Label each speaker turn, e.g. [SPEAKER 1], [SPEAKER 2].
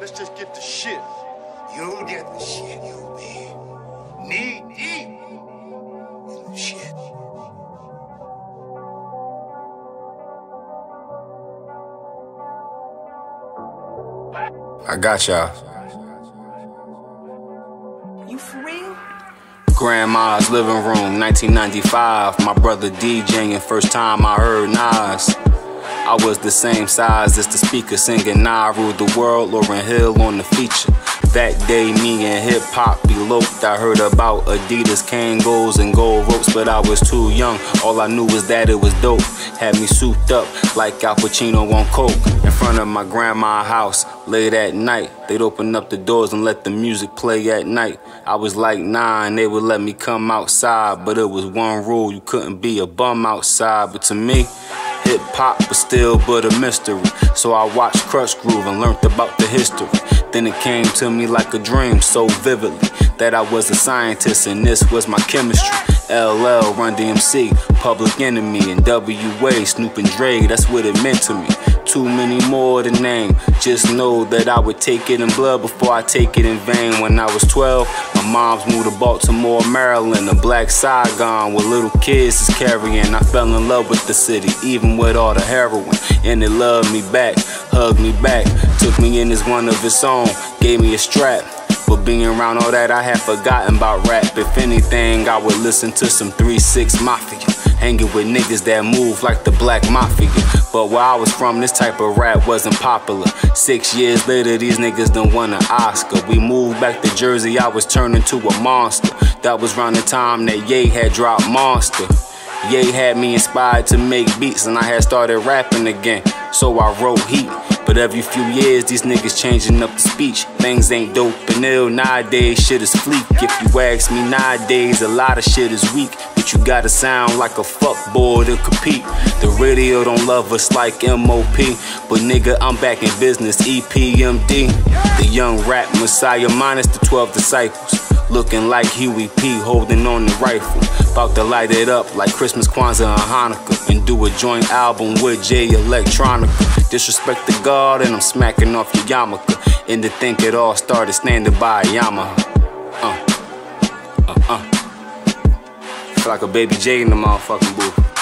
[SPEAKER 1] Let's just get the shit.
[SPEAKER 2] You'll get the shit, you'll be knee deep in the shit.
[SPEAKER 3] I got y'all.
[SPEAKER 4] You for real?
[SPEAKER 3] Grandma's living room, 1995. My brother DJing, first time I heard Nas. I was the same size as the speaker singing I ruled the world, Lauryn Hill on the feature. That day, me and hip hop eloped. I heard about Adidas, Kangols, and gold ropes, but I was too young. All I knew was that it was dope. Had me souped up like Al Pacino on coke in front of my grandma's house. Late at night, they'd open up the doors and let the music play at night. I was like nine, they would let me come outside, but it was one rule: you couldn't be a bum outside. But to me, Hip hop was still but a mystery. So I watched Krush Groove and learned about the history. Then it came to me like a dream so vividly that I was a scientist and this was my chemistry. LL, Run DMC, Public Enemy, N.W.A, Snoop and Dre, that's what it meant to me. Too many more to name. Just know that I would take it in blood before I take it in vain. When I was 12, my mom's moved to Baltimore, Maryland, a black Saigon where little kids is carrying. I fell in love with the city, even with all the heroin. And it loved me back, hugged me back, took me in as one of its own, gave me a strap. But being around all that, I had forgotten about rap. If anything, I would listen to some 3-6 Mafia. Hanging with niggas that move like the Black Mafia. But where I was from, this type of rap wasn't popular. Six years later, these niggas done won an Oscar. We moved back to Jersey, I was turning to a monster. That was around the time that Ye had dropped Monster. Ye had me inspired to make beats, and I had started rapping again. So I wrote Heat. But every few years, these niggas changing up the speech. Things ain't dope and ill nowadays, shit is fleek. If you ask me nowadays, a lot of shit is weak. You gotta sound like a fuckboy to compete. The radio don't love us like MOP. But nigga, I'm back in business, EPMD. The young rap messiah minus the 12 disciples. Looking like Huey P holding on the rifle. About to light it up like Christmas, Kwanzaa, and Hanukkah. And do a joint album with Jay Electronica. Disrespect the God and I'm smacking off your yarmulke. And to think it all started standing by Yamaha. Uh, uh, uh. Like a baby J in the motherfucking booth.